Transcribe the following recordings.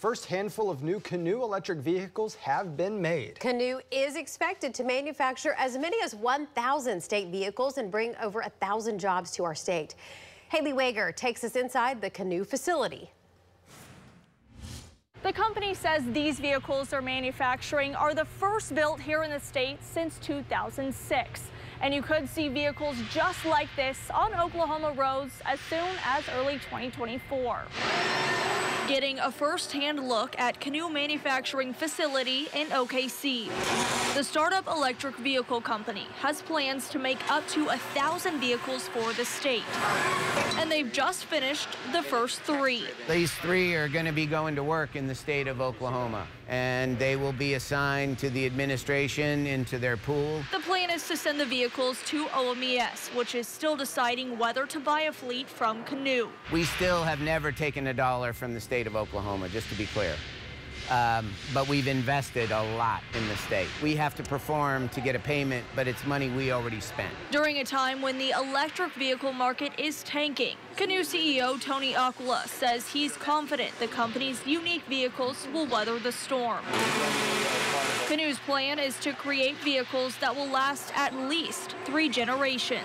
first handful of new Canoo electric vehicles have been made. Canoo is expected to manufacture as many as 1,000 state vehicles and bring over 1,000 jobs to our state. Haley Wager takes us inside the Canoo facility. The company says these vehicles they're manufacturing are the first built here in the state since 2006. And you could see vehicles just like this on Oklahoma roads as soon as early 2024 getting a first-hand look at Canoo manufacturing facility in OKC. The startup electric vehicle company has plans to make up to a thousand vehicles for the state. And they've just finished the first three. These three are going to be going to work in the state of Oklahoma, and they will be assigned to the administration into their pool. The plan is to send the vehicles to OMES, which is still deciding whether to buy a fleet from Canoo. We still have never taken a dollar from the state of Oklahoma, just to be clear. Um, but we've invested a lot in the state. We have to perform to get a payment, but it's money we already spent. During a time when the electric vehicle market is tanking, Canoo CEO Tony Aquila says he's confident the company's unique vehicles will weather the storm. Canoo's plan is to create vehicles that will last at least three generations.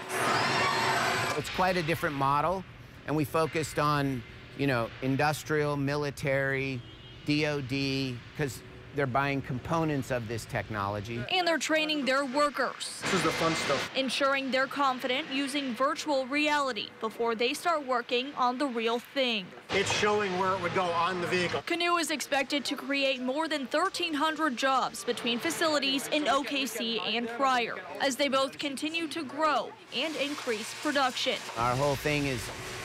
It's quite a different model, and we focused on you know, industrial, military, DOD, because they're buying components of this technology. And they're training their workers. This is the fun stuff. Ensuring they're confident using virtual reality before they start working on the real thing. It's showing where it would go on the vehicle. Canoo is expected to create more than 1,300 jobs between facilities in OKC and Pryor as they both continue to grow and increase production. Our whole thing is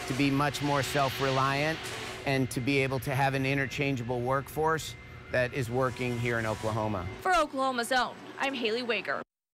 to be much more self-reliant and to be able to have an interchangeable workforce that is working here in Oklahoma. For Oklahoma's Own, I'm Haley Wager.